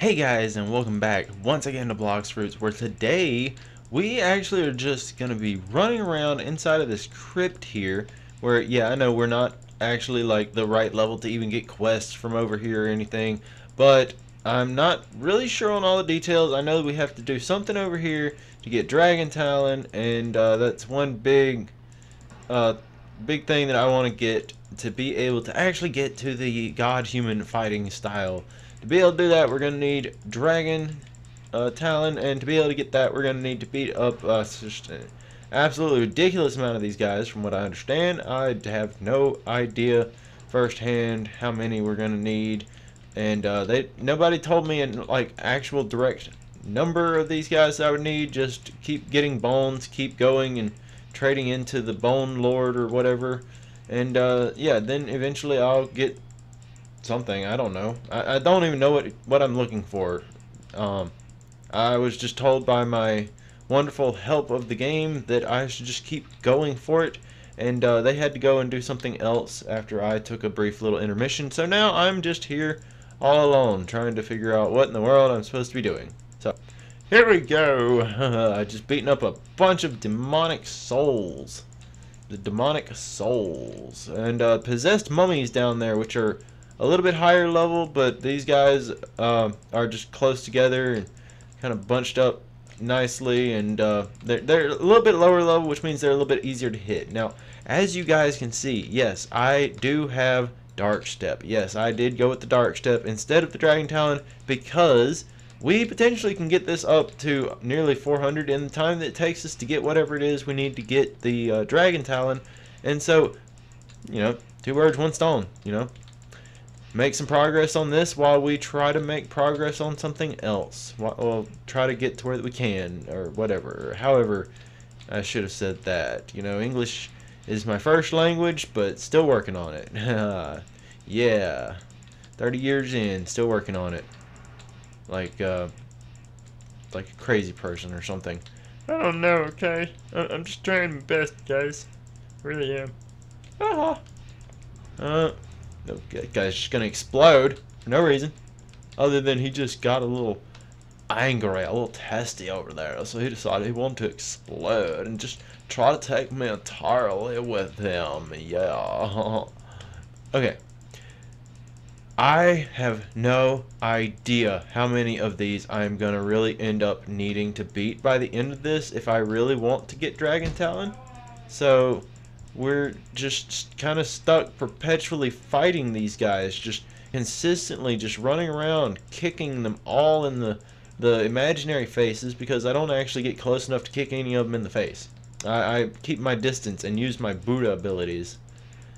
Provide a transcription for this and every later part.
Hey guys, and welcome back once again to Blox Fruits, where today we actually are just going to be running around inside of this crypt here, where, yeah, I know we're not actually like the right level to even get quests from over here or anything, but I'm not really sure on all the details. I know we have to do something over here to get Dragon Talon, and uh, that's one big, uh, big thing that I want to get to be able to actually get to the God-human fighting style to be able to do that, we're going to need Dragon uh, Talon, and to be able to get that, we're going to need to beat up uh, just an absolutely ridiculous amount of these guys, from what I understand. I have no idea firsthand how many we're going to need, and uh, they nobody told me in like actual direct number of these guys I would need. Just keep getting bones, keep going, and trading into the Bone Lord or whatever. And uh, yeah, then eventually I'll get something. I don't know. I, I don't even know what what I'm looking for. Um, I was just told by my wonderful help of the game that I should just keep going for it. And uh, they had to go and do something else after I took a brief little intermission. So now I'm just here all alone trying to figure out what in the world I'm supposed to be doing. So here we go. I just beaten up a bunch of demonic souls. The demonic souls. And uh, possessed mummies down there, which are a little bit higher level, but these guys uh, are just close together and kind of bunched up nicely, and uh, they're, they're a little bit lower level, which means they're a little bit easier to hit. Now, as you guys can see, yes, I do have Dark Step. Yes, I did go with the Dark Step instead of the Dragon Talon because we potentially can get this up to nearly 400 in the time that it takes us to get whatever it is we need to get the uh, Dragon Talon. And so, you know, two birds, one stone, you know, make some progress on this while we try to make progress on something else. We'll try to get to where we can, or whatever. However, I should have said that. You know, English is my first language, but still working on it. yeah. 30 years in, still working on it. Like, uh, like a crazy person or something. I don't know, okay? I'm just trying my best, guys. Really am. Uh-huh. Uh, the guy's just gonna explode for no reason. Other than he just got a little angry, a little testy over there. So he decided he wanted to explode and just try to take me entirely with him. Yeah. okay. I have no idea how many of these I'm going to really end up needing to beat by the end of this if I really want to get Dragon Talon. So, we're just kind of stuck perpetually fighting these guys, just consistently just running around, kicking them all in the the imaginary faces because I don't actually get close enough to kick any of them in the face. I, I keep my distance and use my Buddha abilities.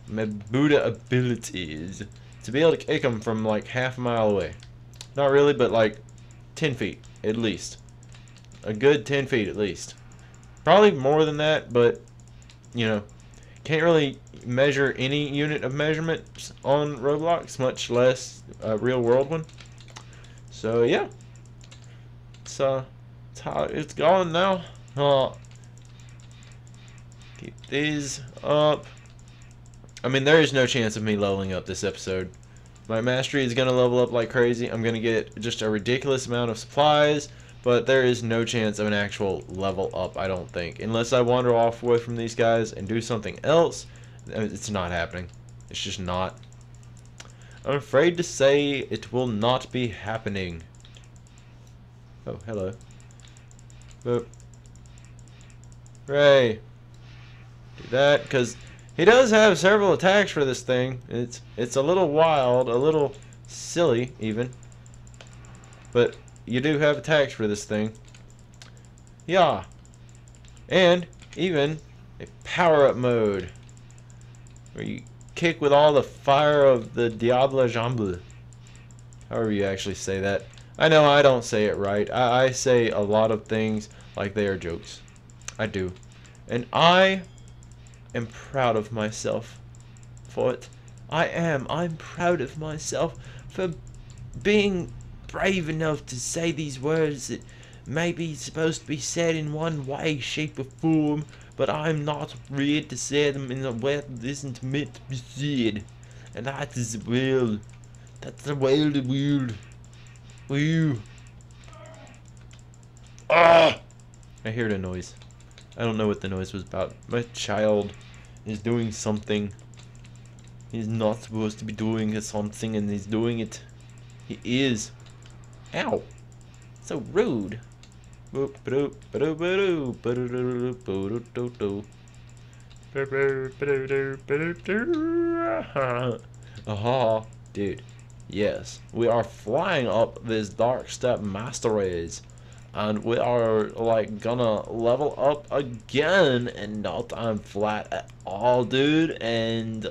My Buddha abilities to be able to kick them from like half a mile away. Not really, but like 10 feet at least. A good 10 feet at least. Probably more than that, but you know, can't really measure any unit of measurement on Roblox, much less a real world one. So yeah, it's uh, it's how it's going now. Uh, keep these up. I mean, there is no chance of me leveling up this episode. My mastery is gonna level up like crazy. I'm gonna get just a ridiculous amount of supplies but there is no chance of an actual level up, I don't think. Unless I wander off away from these guys and do something else, it's not happening. It's just not. I'm afraid to say it will not be happening. Oh, hello. Boop. Ray. Do that, because he does have several attacks for this thing. It's it's a little wild, a little silly, even. But you do have attacks for this thing. Yeah. And even a power-up mode. Where you kick with all the fire of the Diable Jambe. However you actually say that. I know I don't say it right. I, I say a lot of things like they are jokes. I do. And I am proud of myself for it. I am. I'm proud of myself for being brave enough to say these words that may be supposed to be said in one way, shape, or form, but I'm not ready to say them in a way that isn't meant to be said. And that is the will. That's the the world. Woo. Ah! I heard a noise. I don't know what the noise was about. My child is doing something. He's not supposed to be doing something and he's doing it. He is. Ow. So rude. Aha, dude. Yes, we are flying up this dark step masteries, and we are like gonna level up again in no time flat at all, dude. And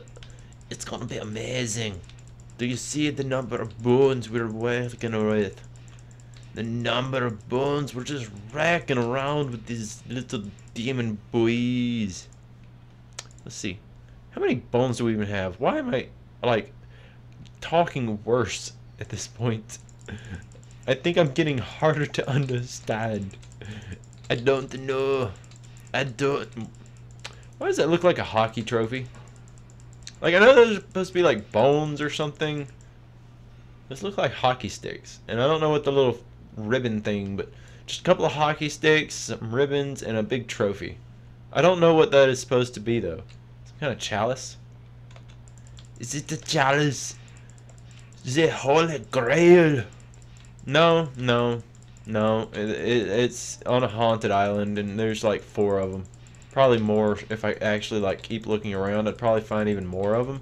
it's gonna be amazing. Do you see the number of bones we're working with? The number of bones we're just racking around with these little demon boys. Let's see. How many bones do we even have? Why am I like talking worse at this point? I think I'm getting harder to understand. I don't know. I don't. Why does that look like a hockey trophy? Like I know there's supposed to be like bones or something. This looks like hockey sticks, and I don't know what the little ribbon thing, but just a couple of hockey sticks, some ribbons, and a big trophy. I don't know what that is supposed to be though. Some kind of chalice. Is it the chalice? The Holy Grail? No, no, no. It, it, it's on a haunted island, and there's like four of them. Probably more if I actually like keep looking around. I'd probably find even more of them.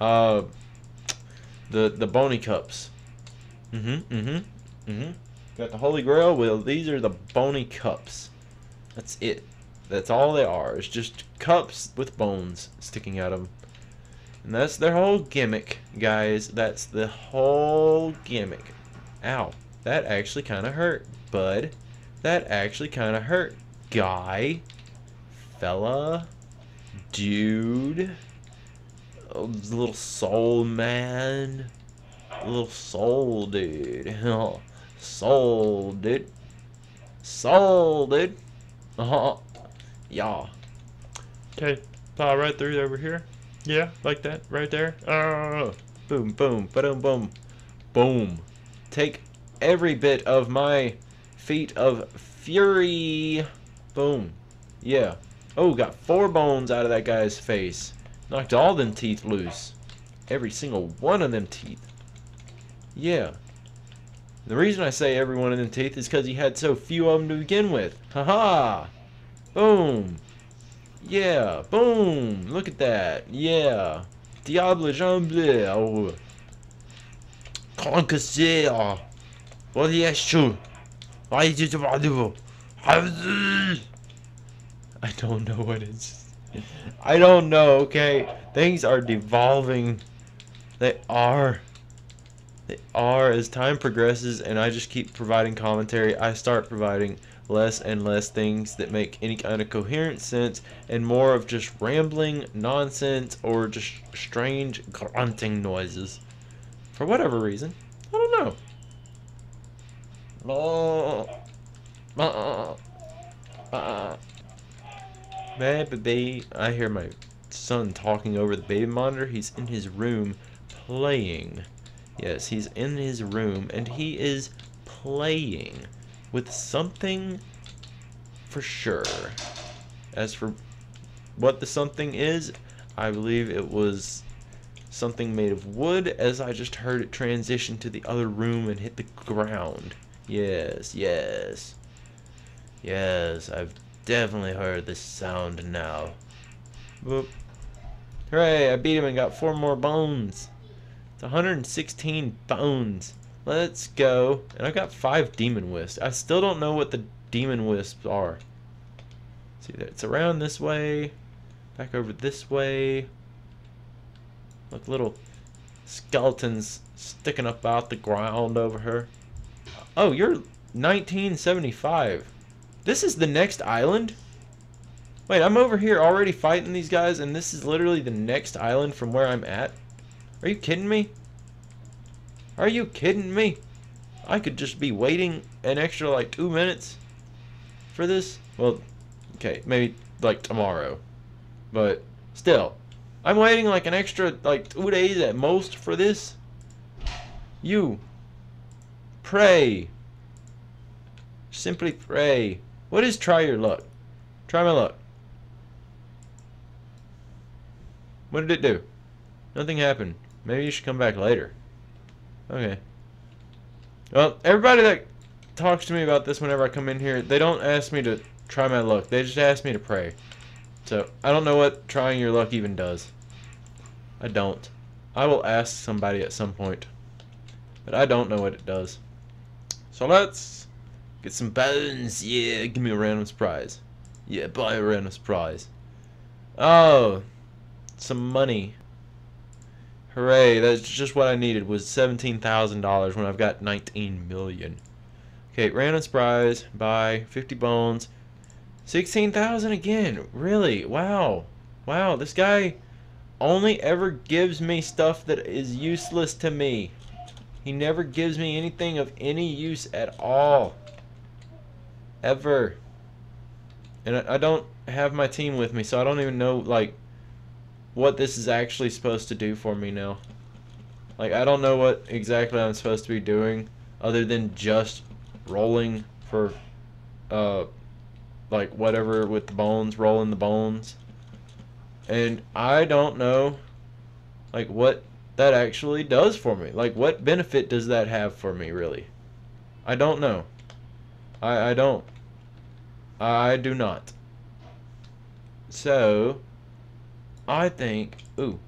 Uh, the the bony cups. Mm-hmm. Mm-hmm. Mm-hmm. Got the Holy Grail. Well, these are the bony cups. That's it. That's all they are. It's just cups with bones sticking out of them. And that's their whole gimmick, guys. That's the whole gimmick. Ow. That actually kind of hurt, bud. That actually kind of hurt, guy. Fella. Dude. Oh, little soul man. Little soul dude. Oh. Soul dude. Sold, dude. Uh huh. Yeah. Okay, plow right through over here. Yeah, like that, right there. Oh, Boom, boom, boom, boom, boom. Take every bit of my feet of fury. Boom. Yeah. Oh, got four bones out of that guy's face. Knocked all them teeth loose. Every single one of them teeth. Yeah. The reason I say every one of them teeth is because he had so few of them to begin with. Haha. -ha. Boom. Yeah. Boom. Look at that. Yeah. Diable Jamble. Oh. Conquer. Ah. What true? Why is it I don't know what it's. I don't know, okay? Things are devolving. They are. Are. As time progresses and I just keep providing commentary, I start providing less and less things that make any kind of coherent sense and more of just rambling nonsense or just strange grunting noises. For whatever reason. I don't know. Baby, I hear my son talking over the baby monitor. He's in his room playing. Yes, he's in his room and he is playing with something for sure. As for what the something is, I believe it was something made of wood as I just heard it transition to the other room and hit the ground. Yes, yes. Yes, I've definitely heard this sound now. Boop. Hooray, I beat him and got four more bones. It's 116 bones. Let's go. And I got five demon wisps. I still don't know what the demon wisps are. See it's around this way. Back over this way. Look, little skeletons sticking up out the ground over her. Oh, you're 1975. This is the next island? Wait, I'm over here already fighting these guys, and this is literally the next island from where I'm at? Are you kidding me? Are you kidding me? I could just be waiting an extra, like, two minutes for this? Well, okay, maybe, like, tomorrow. But, still. I'm waiting, like, an extra, like, two days at most for this? You Pray. Simply pray. What is try your luck? Try my luck. What did it do? Nothing happened. Maybe you should come back later. Okay. Well, everybody that talks to me about this whenever I come in here, they don't ask me to try my luck. They just ask me to pray. So, I don't know what trying your luck even does. I don't. I will ask somebody at some point. But I don't know what it does. So let's get some bones. Yeah, give me a random surprise. Yeah, buy a random surprise. Oh, some money. Hooray, that's just what I needed was $17,000 when I've got 19 million. Okay, random surprise, buy 50 bones. 16,000 again. Really? Wow. Wow, this guy only ever gives me stuff that is useless to me. He never gives me anything of any use at all. Ever. And I, I don't have my team with me, so I don't even know, like, what this is actually supposed to do for me now. Like, I don't know what exactly I'm supposed to be doing other than just rolling for, uh, like, whatever with the bones, rolling the bones. And I don't know, like, what that actually does for me. Like, what benefit does that have for me, really? I don't know. I, I don't. I do not. So, I think... Ooh.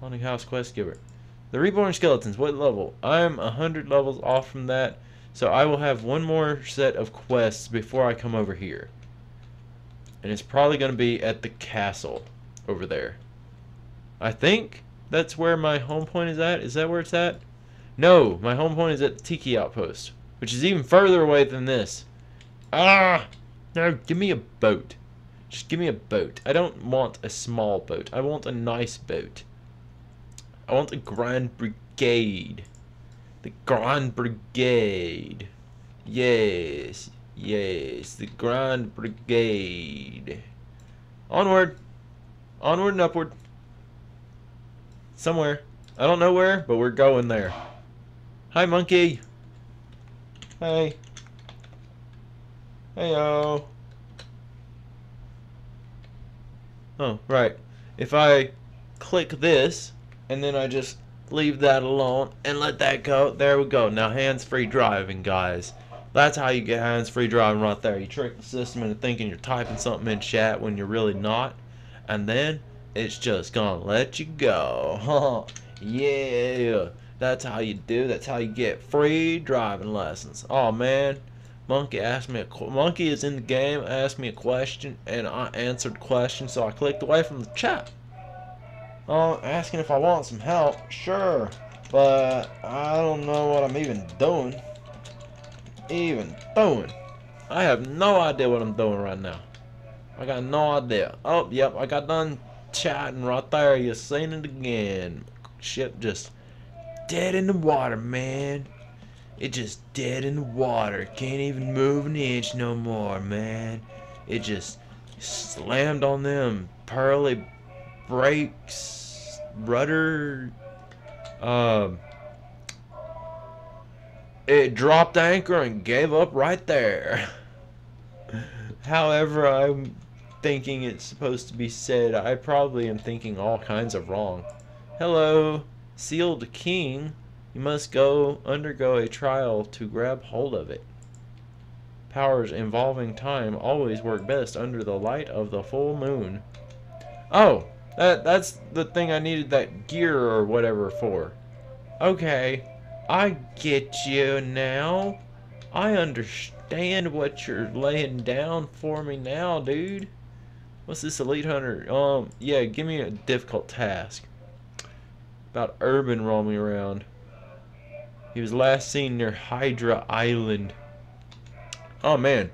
Haunting House Quest Giver. The Reborn Skeletons, what level? I'm a 100 levels off from that. So I will have one more set of quests before I come over here. And it's probably going to be at the castle over there. I think that's where my home point is at. Is that where it's at? No, my home point is at the Tiki Outpost, which is even further away than this. Ah! No, give me a boat. Just give me a boat. I don't want a small boat. I want a nice boat. I want a Grand Brigade. The Grand Brigade. Yes. Yes. The Grand Brigade. Onward. Onward and upward. Somewhere. I don't know where, but we're going there. Hi, monkey. Hey. Heyo. Oh, right. If I click this, and then I just leave that alone and let that go, there we go. Now, hands-free driving, guys. That's how you get hands-free driving right there. You trick the system into thinking you're typing something in chat when you're really not. And then, it's just gonna let you go. Huh. Yeah. That's how you do. That's how you get free driving lessons. Oh, man. Monkey asked me a monkey is in the game. Asked me a question, and I answered question. So I clicked away from the chat. Oh, asking if I want some help. Sure, but I don't know what I'm even doing. Even doing. I have no idea what I'm doing right now. I got no idea. Oh, yep, I got done chatting right there. You seen it again. Ship just dead in the water, man. It just dead in the water. Can't even move an inch no more, man. It just slammed on them pearly brakes, rudder. Um, it dropped anchor and gave up right there. However, I'm thinking it's supposed to be said. I probably am thinking all kinds of wrong. Hello, sealed king. You must go undergo a trial to grab hold of it. Powers involving time always work best under the light of the full moon. Oh, that that's the thing I needed that gear or whatever for. Okay, I get you now. I understand what you're laying down for me now, dude. What's this elite hunter? Um, yeah, give me a difficult task. About urban roaming around. He was last seen near Hydra Island. Oh man,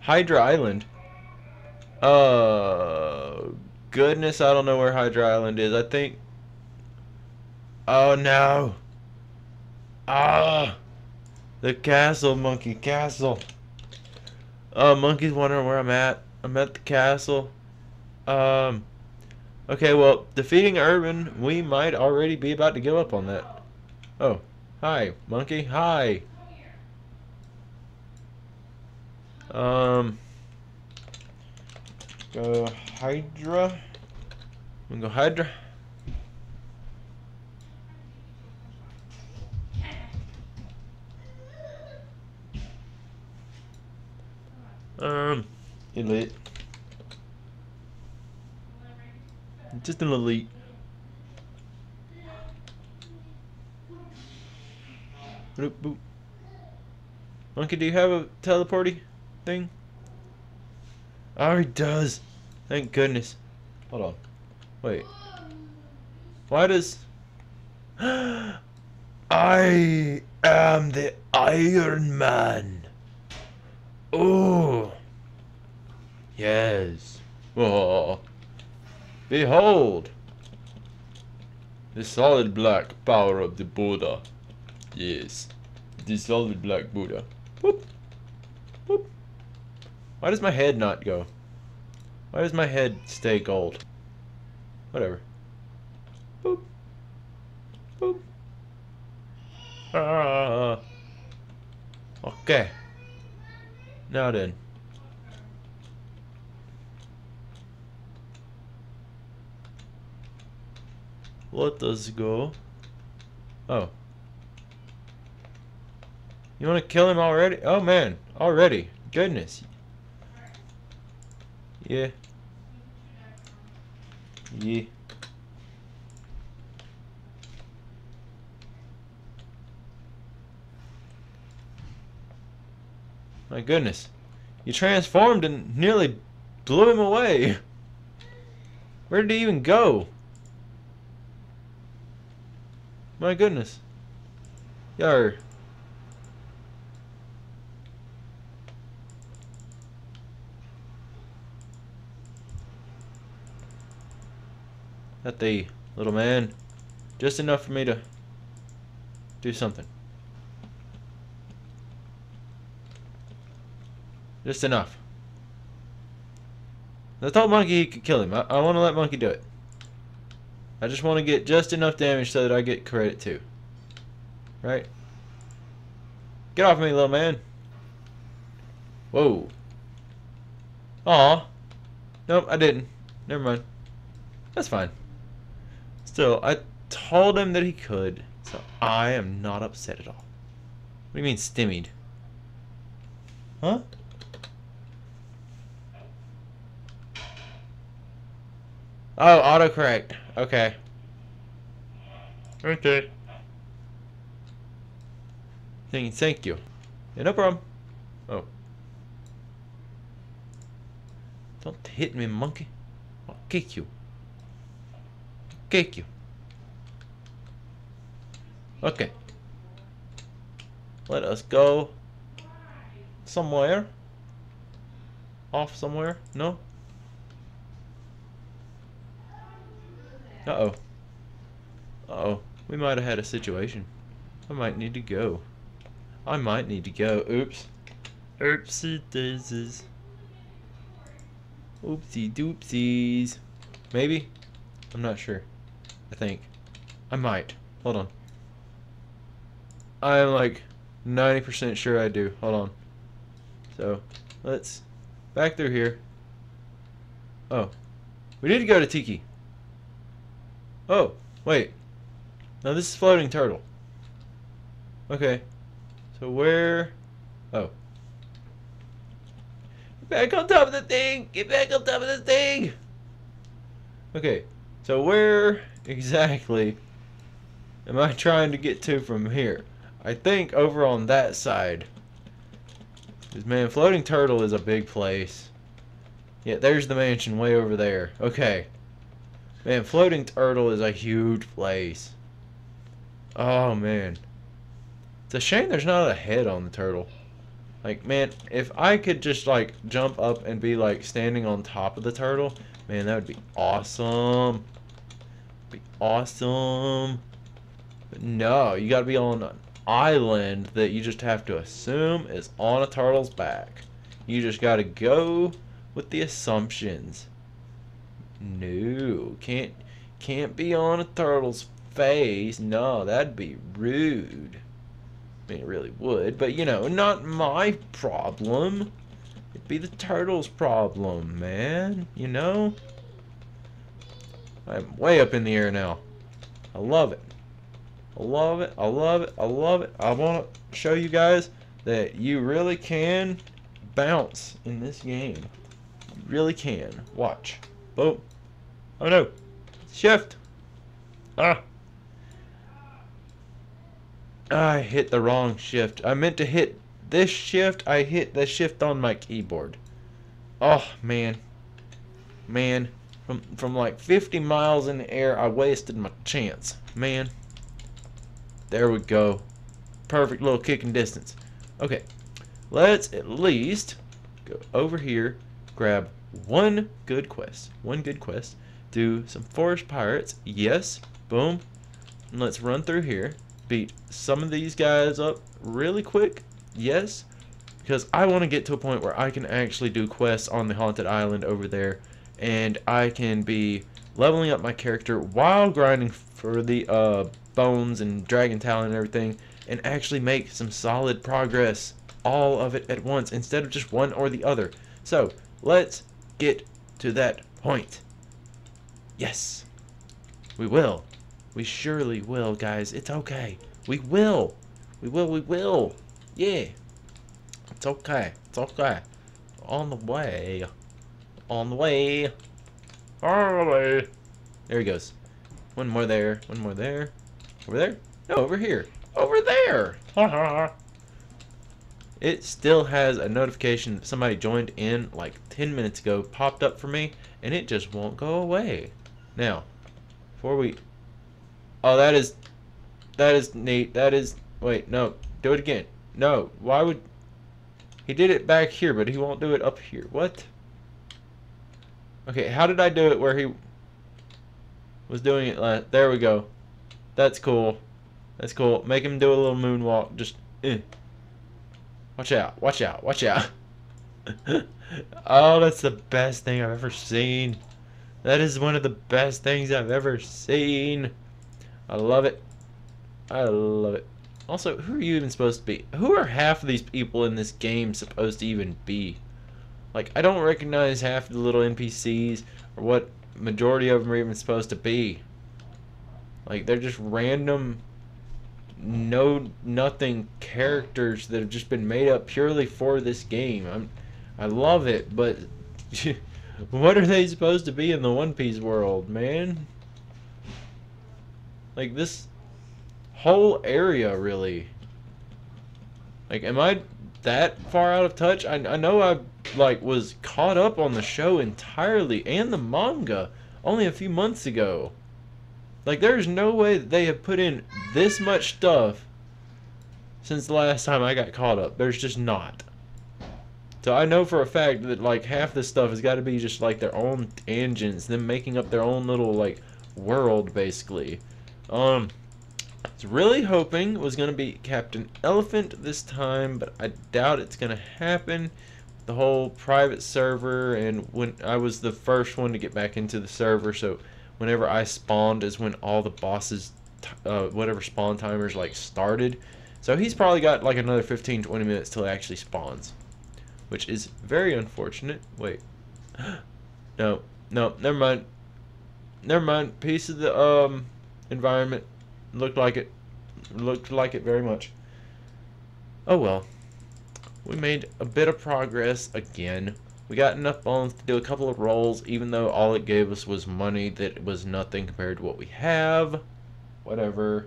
Hydra Island. Uh, goodness, I don't know where Hydra Island is. I think. Oh no. Ah, the castle, monkey castle. Oh, monkey's wondering where I'm at. I'm at the castle. Um. Okay, well, defeating Urban, we might already be about to give up on that. Oh, Hi, monkey. Hi. Um, go Hydra. We go Hydra. Um, Elite. Just an elite. Boop, boop. Monkey, do you have a teleporty thing? Oh, he does. Thank goodness. Hold on. Wait. Why does... I am the Iron Man. Oh. Yes. Oh. Behold. The solid black power of the Buddha. Yes. Dissolved black Buddha. Boop. Boop. Why does my head not go? Why does my head stay gold? Whatever. Boop. Boop. Ah. Okay. Now then. Let us go. Oh. You want to kill him already? Oh man, already. Goodness. Yeah. Yeah. My goodness. You transformed and nearly blew him away. Where did he even go? My goodness. Yar. That the little man. Just enough for me to do something. Just enough. I told Monkey he could kill him. I, I want to let Monkey do it. I just want to get just enough damage so that I get credit too. Right? Get off me, little man. Whoa. Aw. Nope, I didn't. Never mind. That's fine. Still, I told him that he could, so I am not upset at all. What do you mean, stimmied? Huh? Oh, autocorrect. Okay. okay. Thank, thank you. Yeah, no problem. Oh. Don't hit me, monkey. I'll kick you. You. Okay. Let us go somewhere. Off somewhere? No? Uh-oh. Uh-oh. We might have had a situation. I might need to go. I might need to go. Oops. Oopsie daisies. Oopsie doopsies. Maybe? I'm not sure. I think. I might. Hold on. I am like 90% sure I do. Hold on. So, let's back through here. Oh. We need to go to Tiki. Oh, wait. Now this is floating turtle. Okay. So where... Oh. Get back on top of the thing! Get back on top of the thing! Okay. So where exactly am I trying to get to from here? I think over on that side. Because, man, Floating Turtle is a big place. Yeah, there's the mansion way over there. Okay. Man, Floating Turtle is a huge place. Oh, man. It's a shame there's not a head on the turtle. Like, man, if I could just, like, jump up and be, like, standing on top of the turtle, man, that would be awesome. Awesome. No, you gotta be on an island that you just have to assume is on a turtle's back. You just gotta go with the assumptions. No, can't can't be on a turtle's face. No, that'd be rude. I mean, it really would, but you know, not my problem. It'd be the turtle's problem, man. You know? I'm way up in the air now. I love it. I love it. I love it. I love it. I want to show you guys that you really can bounce in this game. You really can. Watch. Boom. Oh no. Shift. Ah. I hit the wrong shift. I meant to hit this shift. I hit the shift on my keyboard. Oh, man. Man. From, from like 50 miles in the air, I wasted my chance. Man. There we go. Perfect little kicking distance. Okay. Let's at least go over here, grab one good quest. One good quest. Do some forest pirates. Yes. Boom. And let's run through here beat some of these guys up really quick. Yes. Because I want to get to a point where I can actually do quests on the Haunted Island over there. And I can be leveling up my character while grinding for the uh, bones and Dragon Talon and everything. And actually make some solid progress. All of it at once instead of just one or the other. So, let's get to that point. Yes. We will. We surely will, guys. It's okay. We will. We will, we will. Yeah. It's okay. It's okay. On the way. On the way. On the way. There he goes. One more there. One more there. Over there? No, over here. Over there! It still has a notification that somebody joined in like 10 minutes ago, popped up for me, and it just won't go away. Now, before we Oh, that is, that is neat. That is, wait, no, do it again. No, why would, he did it back here, but he won't do it up here. What? Okay, how did I do it where he was doing it last? There we go. That's cool. That's cool. Make him do a little moonwalk. Just, eh. Watch out. Watch out. Watch out. oh, that's the best thing I've ever seen. That is one of the best things I've ever seen. I love it. I love it. Also, who are you even supposed to be? Who are half of these people in this game supposed to even be? Like, I don't recognize half the little NPCs or what majority of them are even supposed to be. Like, they're just random, no nothing characters that have just been made up purely for this game. I'm, I love it, but what are they supposed to be in the One Piece world, man? Like this whole area really. Like am I that far out of touch? I, I know I like was caught up on the show entirely and the manga only a few months ago. Like there's no way that they have put in this much stuff since the last time I got caught up. There's just not. So I know for a fact that like half this stuff has got to be just like their own tangents, them making up their own little like world basically. Um, I was really hoping it was going to be Captain Elephant this time, but I doubt it's going to happen. The whole private server, and when I was the first one to get back into the server, so whenever I spawned is when all the bosses, uh, whatever spawn timers, like, started. So he's probably got, like, another 15, 20 minutes till he actually spawns, which is very unfortunate. Wait. No, no, never mind. Never mind. Piece of the, um environment. Looked like it. Looked like it very much. Oh well. We made a bit of progress again. We got enough bones to do a couple of rolls, even though all it gave us was money that was nothing compared to what we have. Whatever.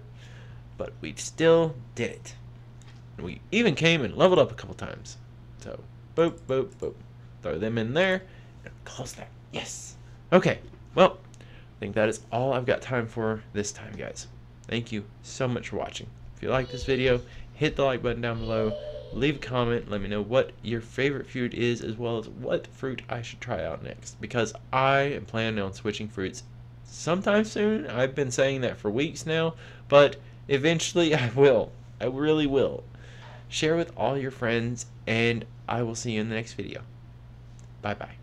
But we still did it. We even came and leveled up a couple times. So, boop, boop, boop. Throw them in there. And close that. Yes. Okay. Well, I think that is all I've got time for this time, guys. Thank you so much for watching. If you like this video, hit the like button down below. Leave a comment. Let me know what your favorite fruit is, as well as what fruit I should try out next. Because I am planning on switching fruits sometime soon. I've been saying that for weeks now, but eventually I will. I really will. Share with all your friends, and I will see you in the next video. Bye bye.